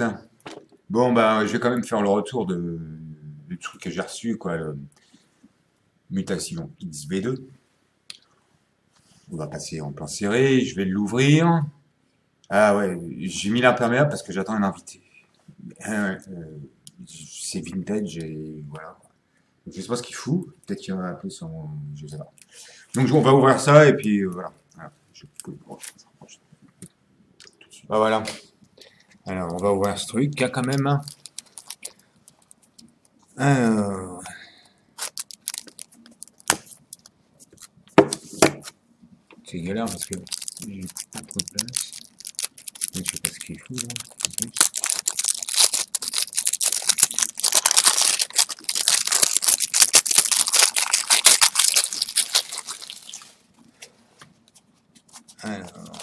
Ah. Bon, bah, je vais quand même faire le retour de, du truc que j'ai reçu, quoi, le mutation XV2. On va passer en plan serré, je vais l'ouvrir. Ah ouais, j'ai mis l'imperméable parce que j'attends un invité. Euh, euh, c'est vintage et voilà. Donc, je sais pas ce qu'il fout, peut-être qu'il y en a un peu son... Je sais pas. Donc on va ouvrir ça et puis euh, voilà. voilà. Je peux... Ah, voilà. Alors, on va ouvrir ce truc, quand même. Alors... C'est galère parce que j'ai pas trop de place. Je sais pas ce qu'il faut là. Alors,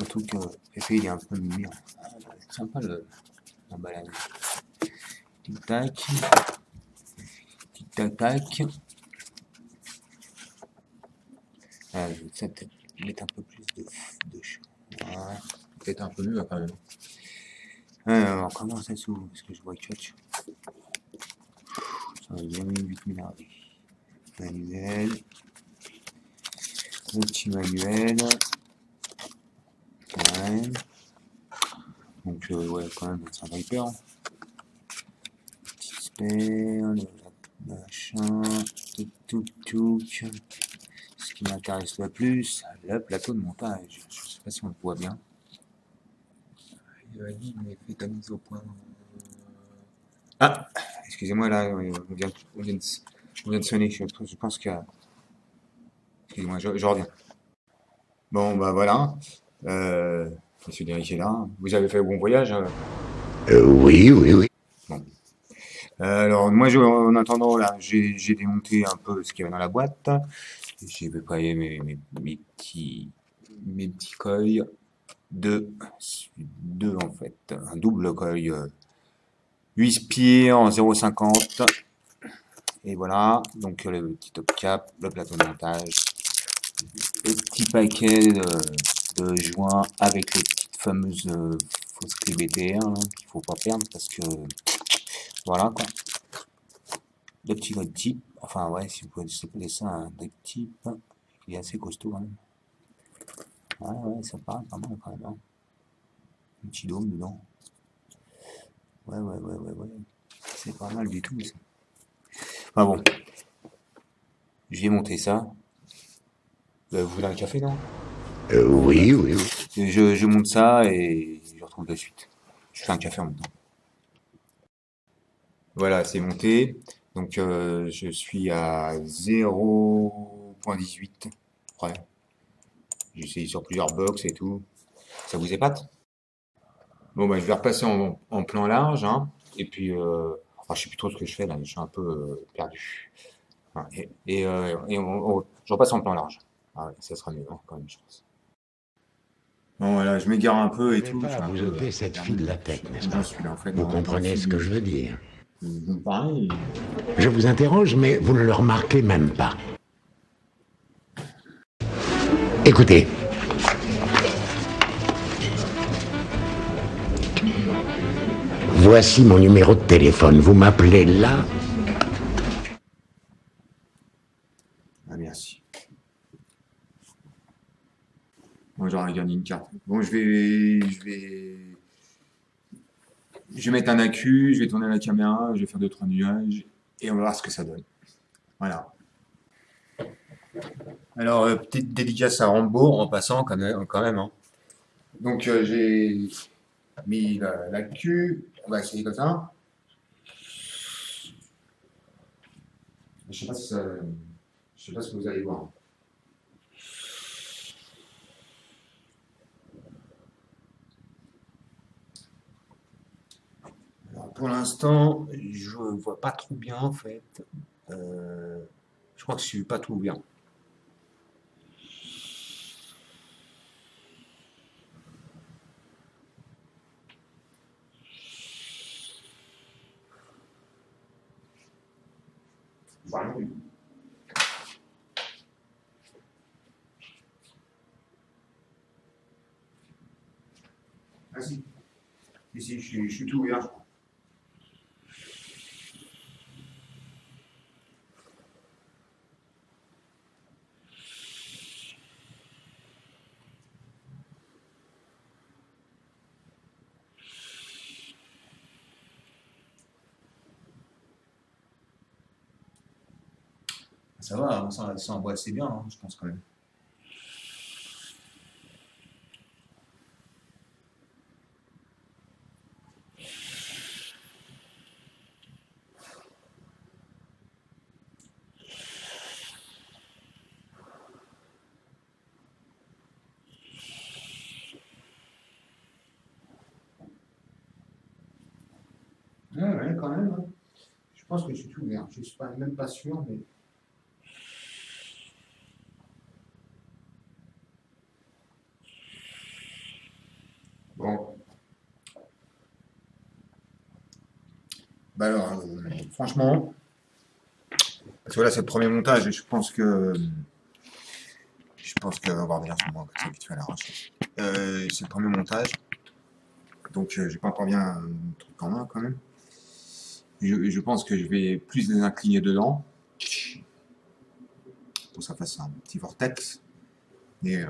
surtout que Pépé il est un peu mûr. Sympa l'emballage. Tic tac. Tic tac tac. Ah, vais peut-être mettre un peu plus de, de. Voilà. Peut-être un peu mieux quand même. Alors, comment ça s'ouvre Parce que je vois catch. Ça va bien 8000 RD. Manuel. Le petit manuel. Donc, euh, ouais, quand même, c'est un Viper. Hein. Petit spare, le machin, tout, tout, tout. Ce qui m'intéresse le plus, le plateau de montage. Je sais pas si on le voit bien. Il a dit, mais fais ta mise au point. Ah, excusez-moi, là, on vient, on vient, de, on vient de sonner. Je, je pense que. Excusez-moi, je, je, reviens. Bon, bah voilà. Euh, Monsieur Derrick est là. Vous avez fait un bon voyage euh, Oui, oui, oui. Bon. Euh, alors, moi, je, en attendant, là, j'ai démonté un peu ce qu'il y avait dans la boîte. J'ai préparé mes, mes, mes, petits, mes petits coils. Deux, deux en fait. Un double coil. 8 pieds en 0,50. Et voilà. Donc, le petit top cap, le plateau de montage. Le petit paquet de, de joints avec les petites fameuses euh, fausses clés BTR hein, qu'il faut pas perdre parce que voilà quoi. Le petit grip type, enfin ouais, si vous pouvez s'appeler ça un grip type, il est assez costaud quand même. Ouais, ouais, ça parle pas mal quand même. Hein. Un petit dôme dedans. Ouais, ouais, ouais, ouais, ouais. C'est pas mal du tout ça. Enfin bon. J'ai monté ça. Euh, vous voulez un café, non? Euh, Oui, oui, oui. Je, je monte ça et je retrouve de suite. Je fais un café en même temps. Voilà, c'est monté. Donc euh, je suis à 0.18. Ouais. J'ai essayé sur plusieurs box et tout. Ça vous épate? Bon, bah, je vais repasser en, en plan large. Hein. Et puis, euh, oh, je sais plus trop ce que je fais là. Je suis un peu euh, perdu. Et, et, euh, et on, on, je repasse en plan large. Ah ça sera mieux hein, quand même, je pense. Bon, voilà, je m'égare un peu et tout. Pas vous ôter cette fille de la tête, n'est-ce pas là, en fait, Vous comprenez ce que je veux dire Je vous interroge, mais vous ne le remarquez même pas. Écoutez. Voici mon numéro de téléphone. Vous m'appelez là Ah, merci. Moi, j'aurais gagné une carte. Bon, je vais, je vais, je vais mettre un accu, je vais tourner la caméra, je vais faire deux trois nuages et on va voir ce que ça donne. Voilà. Alors, euh, petite dédicace à Rambo en passant quand même. Quand même hein. Donc, euh, j'ai mis l'accu. on va essayer comme ça. Je sais pas si ça, je sais pas ce que vous allez voir. Alors, pour l'instant, je vois pas trop bien en fait. Euh, je crois que je suis pas tout bien. Voilà. Merci. Si, si, je tout ouvert, Ça va, ça, ça envoie assez bien, hein, je pense quand même. Ouais, ouais, quand même. hein. Je pense que je suis tout ouvert. Je suis pas, même pas sûr, mais. Bon. Bah alors, euh, franchement, parce c'est le premier montage et je pense que. Je pense qu'on va moins comme ça, vite fait à l'arrache. Euh, c'est le premier montage. Donc, euh, j'ai pas encore bien un truc en main quand même. Je, pense que je vais plus les incliner dedans. Pour que ça fasse un petit vortex. Et. euh,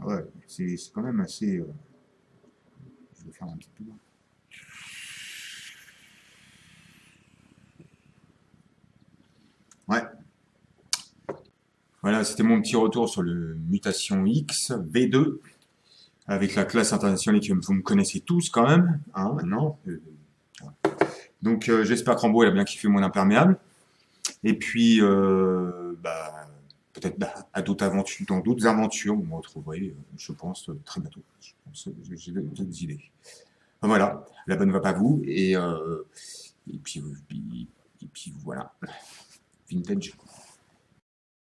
ouais, c'est c'est quand même assez. euh, un petit. Ouais. Voilà, c'était mon petit retour sur le Mutation X V2 avec la classe internationale que vous me connaissez tous quand même, hein, maintenant. Euh. Donc euh, j'espère que Rambo a bien kiffé mon imperméable. Et puis euh, bah, peut-être bah, à d'autres aventures, dans d'autres aventures, vous me retrouverez, je pense, très bientôt. J'ai d'autres idées. Voilà, la bonne va pas vous et, euh, puis et puis voilà. Vintage.